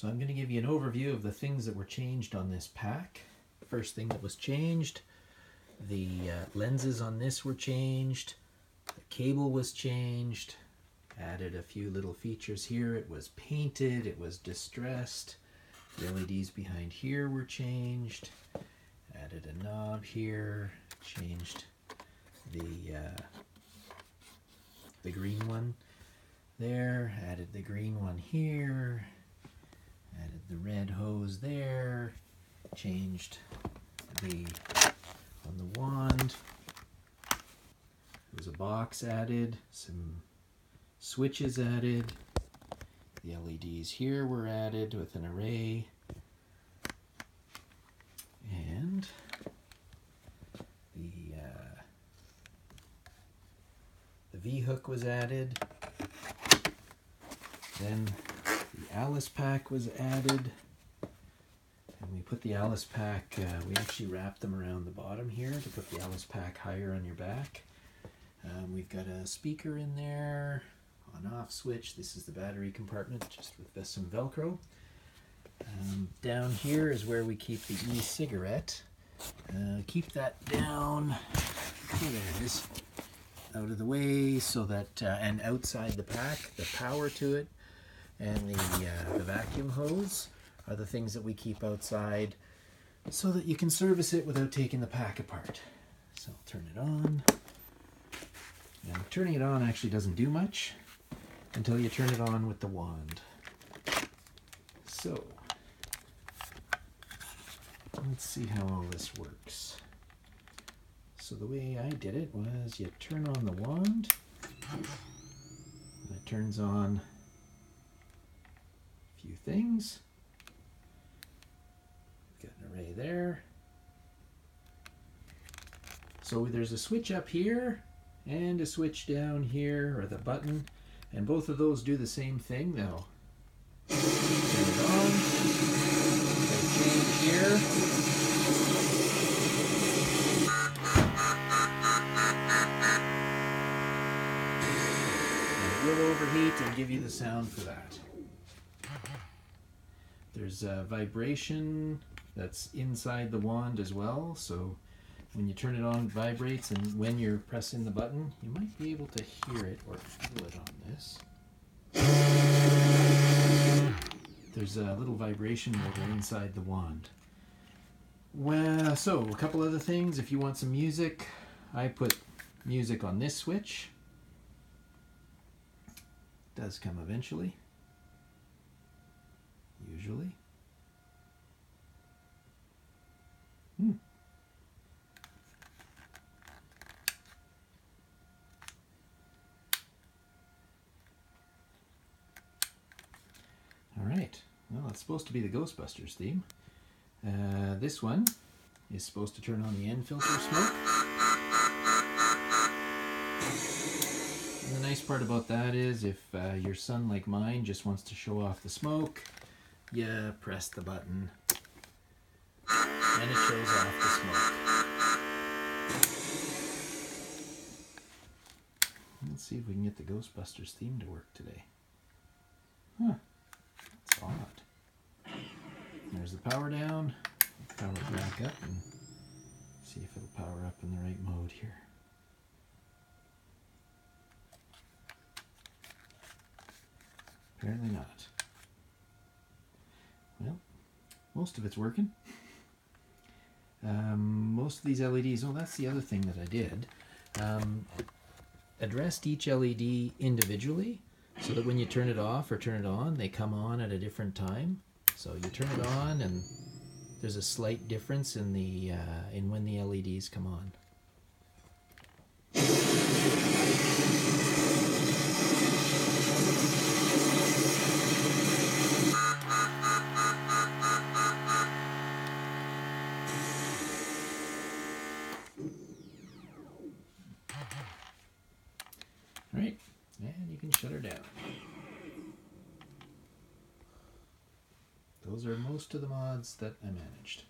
So I'm going to give you an overview of the things that were changed on this pack. First thing that was changed, the uh, lenses on this were changed, the cable was changed, added a few little features here. It was painted, it was distressed. The LEDs behind here were changed. Added a knob here, changed the uh, the green one there, added the green one here, the red hose there, changed the on the wand. There was a box added, some switches added. The LEDs here were added with an array. And the uh, the V hook was added. Then the Alice pack was added. And we put the Alice pack, uh, we actually wrapped them around the bottom here to put the Alice pack higher on your back. Um, we've got a speaker in there, on off switch. This is the battery compartment just with some Velcro. Um, down here is where we keep the e-cigarette. Uh, keep that down, there it is, out of the way so that, uh, and outside the pack, the power to it and the, uh, the vacuum hose are the things that we keep outside so that you can service it without taking the pack apart. So I'll turn it on. And turning it on actually doesn't do much until you turn it on with the wand. So, let's see how all this works. So the way I did it was you turn on the wand, and it turns on things. Got an array there. So there's a switch up here and a switch down here, or the button, and both of those do the same thing. They'll turn it on, change here. And it will overheat and give you the sound for that. There's a vibration that's inside the wand as well, so when you turn it on, it vibrates, and when you're pressing the button, you might be able to hear it or feel it on this. There's a little vibration motor inside the wand. Well, so a couple other things. If you want some music, I put music on this switch. does come eventually. Usually. Hmm. All right. Well, it's supposed to be the Ghostbusters theme. Uh, this one is supposed to turn on the N-filter smoke. And the nice part about that is if uh, your son, like mine, just wants to show off the smoke, you press the button and it shows off the smoke. Let's see if we can get the Ghostbusters theme to work today. Huh. That's odd. There's the power down. Power it back up and see if it'll power up in the right mode here. Apparently not. Well, most of it's working. Um, most of these LEDs, oh, that's the other thing that I did. Um, addressed each LED individually so that when you turn it off or turn it on, they come on at a different time. So you turn it on and there's a slight difference in the uh, in when the LEDs come on. Right, and you can shut her down. Those are most of the mods that I managed.